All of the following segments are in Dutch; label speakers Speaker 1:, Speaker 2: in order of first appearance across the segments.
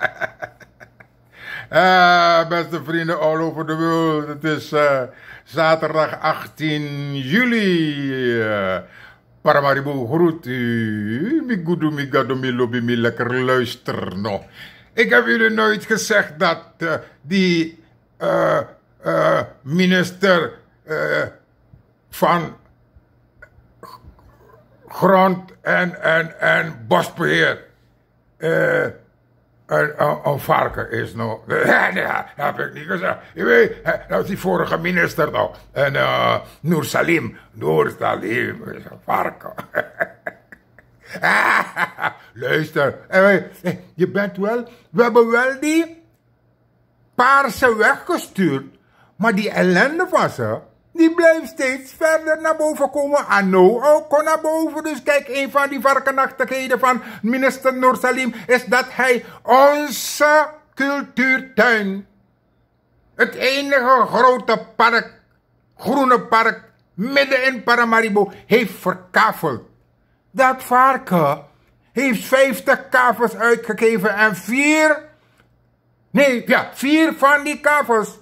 Speaker 1: Uh, beste vrienden all over the world. Het is uh, zaterdag 18 juli. Uh, Paramaribo groet u. Mi gudu, mi gado, mi lobby, mi lekker luister nog. Ik heb jullie nooit gezegd dat die minister van grond en, en, en bosbeheer een, een, varken is nog. Nee, heb ik niet gezegd. Je weet, dat is die vorige minister nog. En uh, Noor Salim. Noor Salim is een varken. Luister, je bent wel. We hebben wel die paarse weggestuurd. Maar die ellende van ze die blijft steeds verder naar boven komen. En nou ook naar boven. Dus kijk, een van die varkenachtigheden van minister Noor Salim is dat hij onze cultuurtuin, het enige grote park, groene park, midden in Paramaribo, heeft verkaveld. Dat varken heeft 50 kavels uitgegeven en vier, nee, ja, vier van die kavels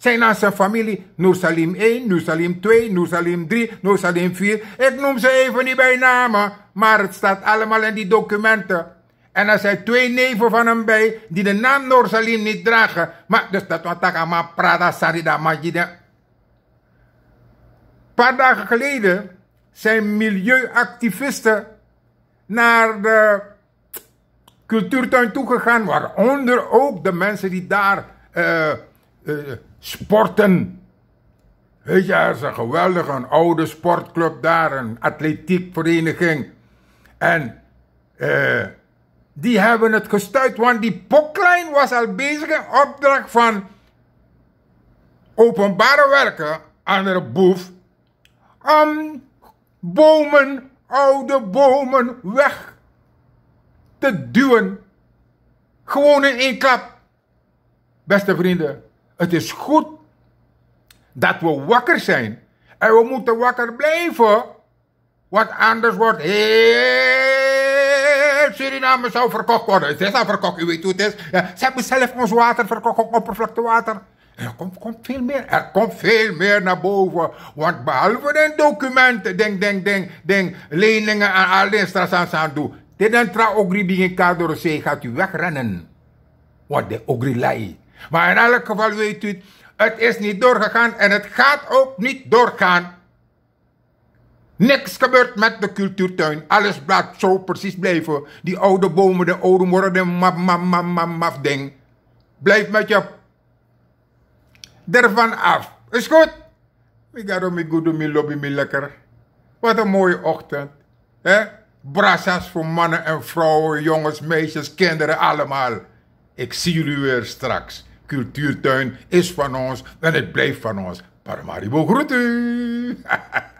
Speaker 1: zijn naar zijn familie Noor Salim 1, Noor Salim 2, Noor Salim 3, Noor Salim 4. Ik noem ze even niet bij namen, maar het staat allemaal in die documenten. En er zijn twee neven van hem bij die de naam Noor Salim niet dragen. Maar dus dat wat ik maar Prada Sarida Majide. Een paar dagen geleden zijn milieuactivisten naar de cultuurtuin toegegaan, waaronder ook de mensen die daar uh, uh, sporten. Weet je, er is een geweldige, een oude sportclub daar, een atletiekvereniging. En uh, die hebben het gestuurd, want die poklijn was al bezig in opdracht van openbare werken aan de boef om bomen, oude bomen weg te duwen. Gewoon in één klap. Beste vrienden, het is goed dat we wakker zijn. En we moeten wakker blijven. Want anders wordt heel Suriname zou verkocht worden. Het is al verkocht, u weet hoe het is. Ja, ze hebben zelf ons water verkocht, oppervlaktewater. Er komt, komt, veel meer. Er komt veel meer naar boven. Want behalve de documenten, denk, denk, denk, denk, leningen aan al die straks aan doen. Dit dan tra ogri door zee gaat u wegrennen. Want de ogri. Maar in elk geval weet u, het is niet doorgegaan en het gaat ook niet doorgaan. Niks gebeurt met de cultuurtuin. Alles blijft zo precies blijven. Die oude bomen, de oude worden, maf, maf, maf, maf, maf ding. Blijf met je ervan af. Is goed? Ik ga er goed mijn lobby me lekker. Wat een mooie ochtend. hè? Brassas voor mannen en vrouwen, jongens, meisjes, kinderen, allemaal. Ik zie jullie weer straks cultuurtuin is van ons en het blijft van ons. Paramaribo groeten!